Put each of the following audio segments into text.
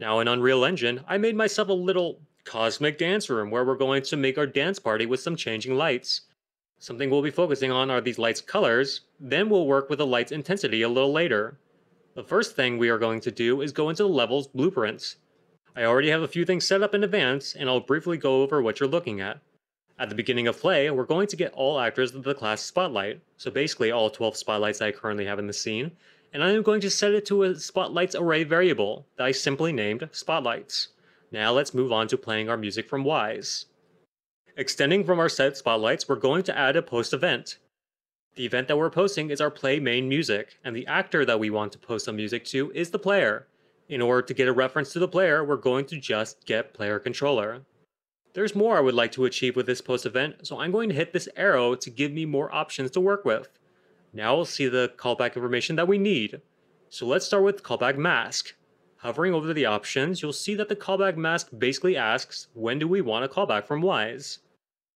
Now in Unreal Engine, I made myself a little cosmic dance room where we're going to make our dance party with some changing lights. Something we'll be focusing on are these lights colors, then we'll work with the light's intensity a little later. The first thing we are going to do is go into the level's blueprints. I already have a few things set up in advance, and I'll briefly go over what you're looking at. At the beginning of play, we're going to get all actors of the class Spotlight, so basically all 12 spotlights I currently have in the scene, and I am going to set it to a Spotlights array variable that I simply named Spotlights. Now let's move on to playing our music from Wwise. Extending from our set spotlights, we're going to add a post event. The event that we're posting is our play main music, and the actor that we want to post the music to is the player. In order to get a reference to the player, we're going to just get player controller. There's more I would like to achieve with this post event, so I'm going to hit this arrow to give me more options to work with. Now we'll see the callback information that we need. So let's start with callback mask. Hovering over the options, you'll see that the callback mask basically asks, when do we want a callback from Wwise?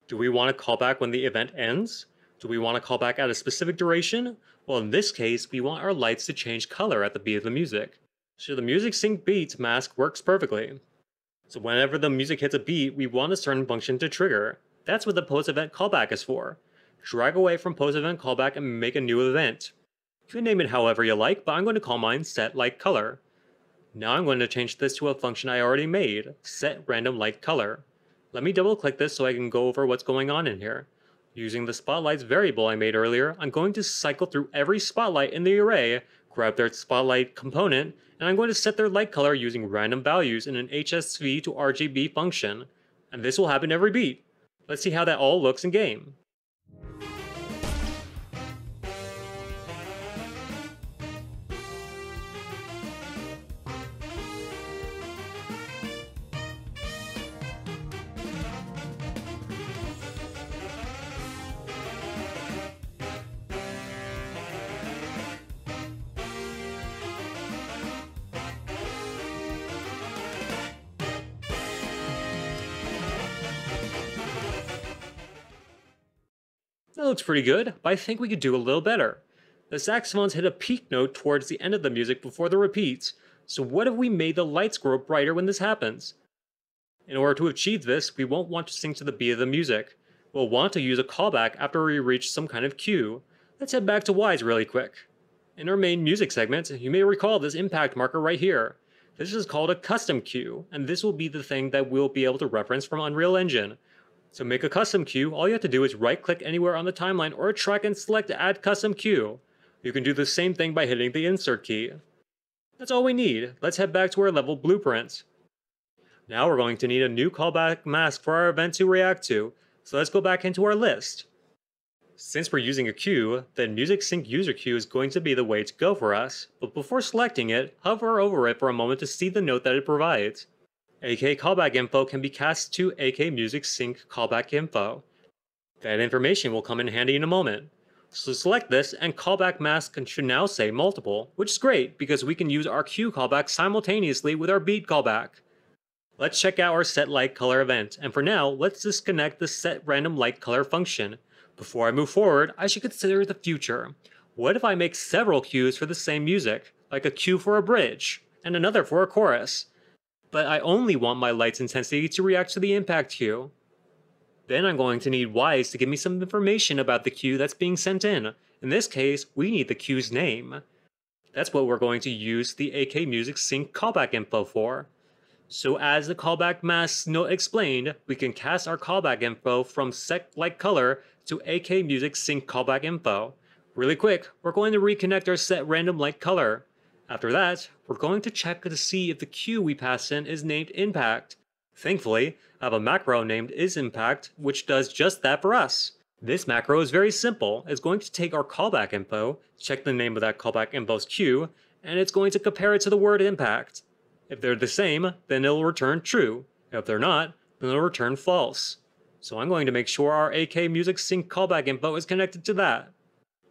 Do we want a callback when the event ends? Do we want a callback at a specific duration? Well, in this case, we want our lights to change color at the beat of the music. So the music sync beat mask works perfectly. So whenever the music hits a beat, we want a certain function to trigger. That's what the post event callback is for. Drag away from post event callback and make a new event. You can name it however you like, but I'm going to call mine set light color. Now I'm going to change this to a function I already made, set random light color. Let me double click this so I can go over what's going on in here. Using the spotlights variable I made earlier, I'm going to cycle through every spotlight in the array, grab their spotlight component, and I'm going to set their light color using random values in an HSV to RGB function. And this will happen every beat. Let's see how that all looks in game. That looks pretty good, but I think we could do a little better. The saxophones hit a peak note towards the end of the music before the repeats, so what if we made the lights grow brighter when this happens? In order to achieve this, we won't want to sync to the beat of the music. We'll want to use a callback after we reach some kind of cue. Let's head back to Wwise really quick. In our main music segment, you may recall this impact marker right here. This is called a custom cue, and this will be the thing that we'll be able to reference from Unreal Engine. To make a custom cue, all you have to do is right click anywhere on the timeline or track and select Add Custom Cue. You can do the same thing by hitting the Insert key. That's all we need. Let's head back to our level blueprints. Now we're going to need a new callback mask for our event to react to, so let's go back into our list. Since we're using a cue, then Music Sync User Cue is going to be the way to go for us, but before selecting it, hover over it for a moment to see the note that it provides. AK callback info can be cast to AK Music Sync callback info. That information will come in handy in a moment. So select this and callback mask should now say multiple, which is great because we can use our cue callback simultaneously with our beat callback. Let's check out our set light color event, and for now, let's disconnect the set random light color function. Before I move forward, I should consider the future. What if I make several cues for the same music, like a cue for a bridge, and another for a chorus? But I only want my light's intensity to react to the impact cue. Then I'm going to need Wwise to give me some information about the cue that's being sent in. In this case, we need the cue's name. That's what we're going to use the AK Music Sync callback info for. So as the callback mask note explained, we can cast our callback info from set light color to AK Music Sync callback info. Really quick, we're going to reconnect our set random light color. After that, we're going to check to see if the cue we pass in is named impact. Thankfully, I have a macro named isImpact, which does just that for us. This macro is very simple. It's going to take our callback info, check the name of that callback info's cue, and it's going to compare it to the word impact. If they're the same, then it'll return true. If they're not, then it'll return false. So I'm going to make sure our AK Music Sync callback info is connected to that.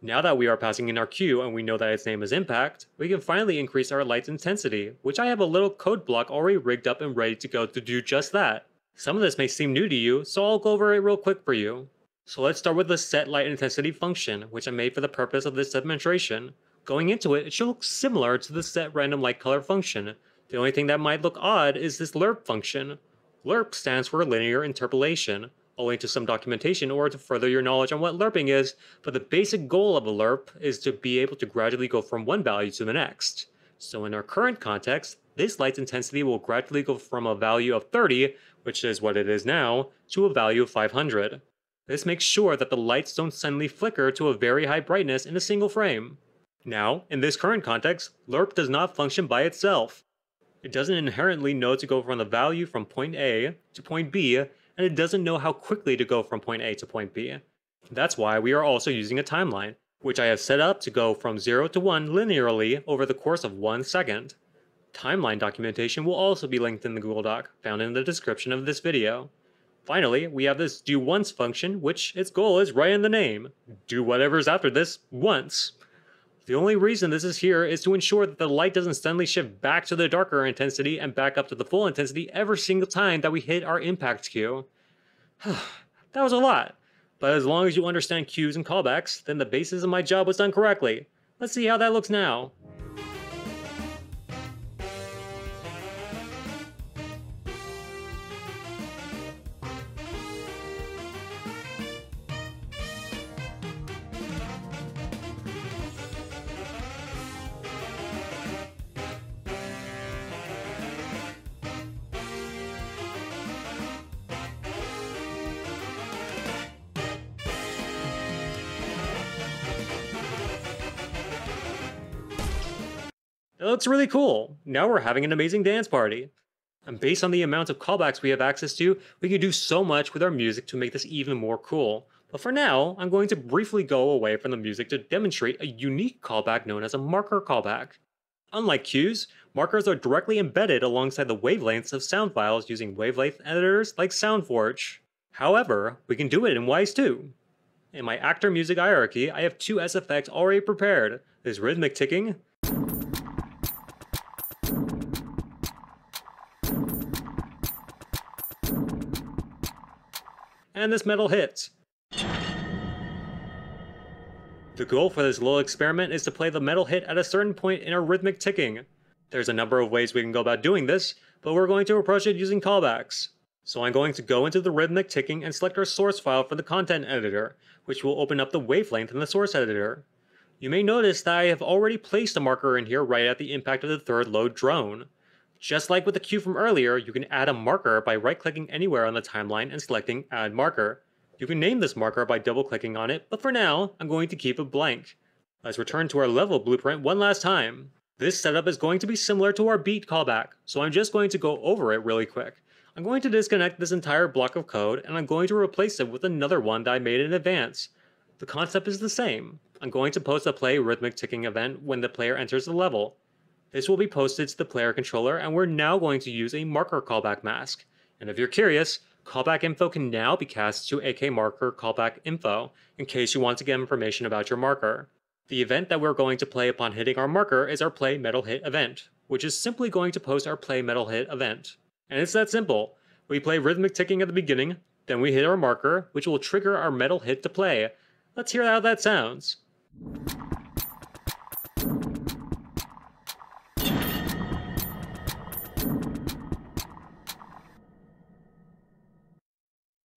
Now that we are passing in our cue and we know that its name is impact, we can finally increase our light's intensity, which I have a little code block already rigged up and ready to go to do just that. Some of this may seem new to you, so I'll go over it real quick for you. So let's start with the set light intensity function, which I made for the purpose of this demonstration. Going into it, it should look similar to the set random light color function, The only thing that might look odd is this lerp function. Lerp stands for linear interpolation. Link to some documentation or to further your knowledge on what lerping is, but the basic goal of a lerp is to be able to gradually go from one value to the next. So in our current context, this light's intensity will gradually go from a value of 30, which is what it is now, to a value of 500. This makes sure that the lights don't suddenly flicker to a very high brightness in a single frame. Now, in this current context, lerp does not function by itself. It doesn't inherently know to go from the value from point A to point B, and it doesn't know how quickly to go from point A to point B. That's why we are also using a timeline, which I have set up to go from 0 to 1 linearly over the course of 1 second. Timeline documentation will also be linked in the Google Doc, found in the description of this video. Finally, we have this do once function, which its goal is right in the name. Do whatever's after this once. The only reason this is here is to ensure that the light doesn't suddenly shift back to the darker intensity and back up to the full intensity every single time that we hit our impact cue. that was a lot, but as long as you understand cues and callbacks, then the basis of my job was done correctly. Let's see how that looks now. It looks really cool. Now we're having an amazing dance party. And based on the amount of callbacks we have access to, we can do so much with our music to make this even more cool. But for now, I'm going to briefly go away from the music to demonstrate a unique callback known as a marker callback. Unlike cues, markers are directly embedded alongside the wavelengths of sound files using wavelength editors like SoundForge. However, we can do it in Wwise too. In my actor-mixer hierarchy, I have two S effects already prepared. There's rhythmic ticking, and this metal hits. The goal for this little experiment is to play the metal hit at a certain point in a rhythmic ticking. There's a number of ways we can go about doing this, but we're going to approach it using callbacks. So I'm going to go into the rhythmic ticking and select our source file from the content editor, which will open up the wavelength in the source editor. You may notice that I have already placed a marker in here right at the impact of the third load drone. Just like with the cue from earlier, you can add a marker by right-clicking anywhere on the timeline and selecting Add Marker. You can name this marker by double-clicking on it, but for now, I'm going to keep it blank. Let's return to our level blueprint one last time. This setup is going to be similar to our beat callback, so I'm just going to go over it really quick. I'm going to disconnect this entire block of code, and I'm going to replace it with another one that I made in advance. The concept is the same. I'm going to post a play rhythmic ticking event when the player enters the level. This will be posted to the player controller and we're now going to use a marker callback mask. And if you're curious, callback info can now be cast to AK marker callback info in case you want to get information about your marker. The event that we're going to play upon hitting our marker is our play metal hit event, which is simply going to post our play metal hit event. And it's that simple. We play rhythmic ticking at the beginning, then we hit our marker, which will trigger our metal hit to play. Let's hear how that sounds.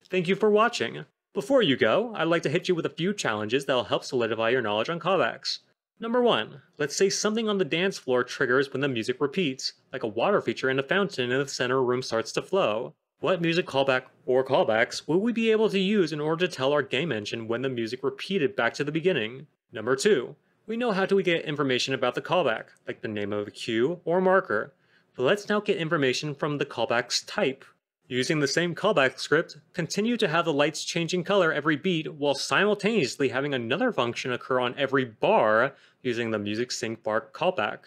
Thank you for watching. Before you go, I'd like to hit you with a few challenges that'll help solidify your knowledge on callbacks. Number 1. Let's say something on the dance floor triggers when the music repeats, like a water feature in a fountain in the center room starts to flow. What music callback or callbacks will we be able to use in order to tell our game engine when the music repeated back to the beginning? Number 2. We know how to get information about the callback, like the name of a cue or marker. But let's now get information from the callback's type. Using the same callback script, continue to have the lights changing color every beat while simultaneously having another function occur on every bar using the music sync bar callback.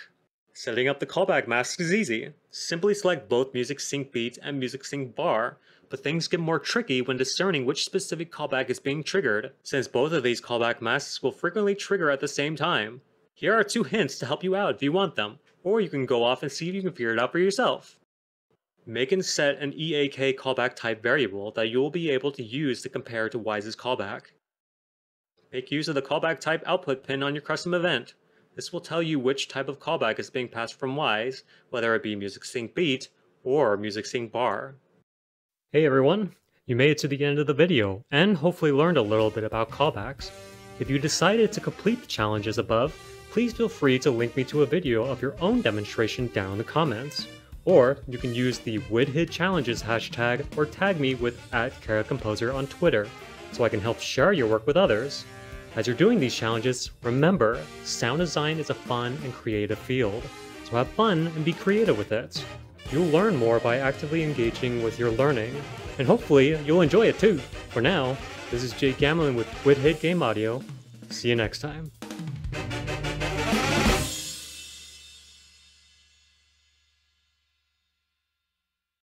Setting up the callback mask is easy. Simply select both music sync beat and music sync bar, but things get more tricky when discerning which specific callback is being triggered, since both of these callback masks will frequently trigger at the same time. Here are two hints to help you out if you want them, or you can go off and see if you can figure it out for yourself. Make and set an EAK callback type variable that you will be able to use to compare to Wwise's callback. Make use of the callback type output pin on your custom event. This will tell you which type of callback is being passed from Wwise, whether it be music sync beat or music sync bar. Hey everyone, you made it to the end of the video and hopefully learned a little bit about callbacks. If you decided to complete the challenges above, please feel free to link me to a video of your own demonstration down in the comments. Or you can use the WidHid Challenges hashtag or tag me with at Composer on Twitter so I can help share your work with others. As you're doing these challenges, remember, sound design is a fun and creative field, so have fun and be creative with it. You'll learn more by actively engaging with your learning, and hopefully you'll enjoy it too. For now, this is Jake Gamelin with WidHid Game Audio. See you next time.